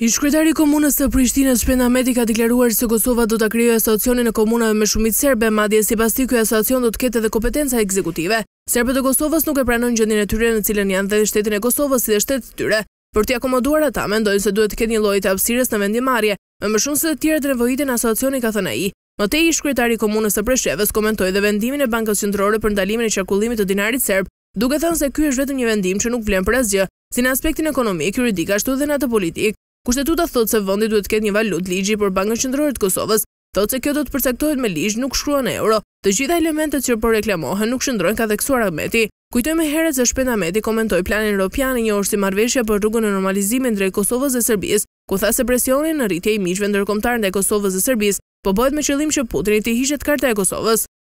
Ish-kryetari i Komunës së Prishtinës, Shpend Ahmeti ka deklaruar se Kosova do ta krijojë asoacionin e komunave me shumicë serbe, madje sipas tij ky asoacion do të ketë edhe kompetenca ekzekutive. Serbët e Kosovës nuk e pranojnë gjendjen e tyre në cilën janë dhe shtetin e Kosovës si edhe shtet të tyre. Për t'i akomoduar ata, mendojnë se duhet të ketë një lloj të hapësirës në vendimmarrje, me më shumë se të tjerët u nevojitet asoacioni ka thënë ai. Më tej ish-kryetari i Komunës së Preshevës komentoi dhe vendimin e Bankës Qendrore për ndalimin e qarkullimit të dinarit serb, duke thënë se ky është vetëm një vendim që nuk vlen për asgjë, si në aspektin ekonomik, juridik ashtu edhe në atë politik. Kushtetuta thotë se vendi duhet të ketë një valutë, ligji për Bankën Qendrore të Kosovës thotë se kjo do të përcaktohet me ligj, nuk shkruan euro. Të gjitha elementet që po reklamohen nuk qëndrojnë, ka theksuar Ahmeti. Kujtojmë herët se Shpend Ahmeti komentoi planin europian i njohur si Marrëveshja për rrugën e normalizimit drejt Kosovës dhe Serbisë, ku tha se presioni në rritje i miqve ndërkombëtarë ndaj Kosovës dhe Serbisë po bëhet me qëllim që Putinit t'i hiqet karta e Kosovës.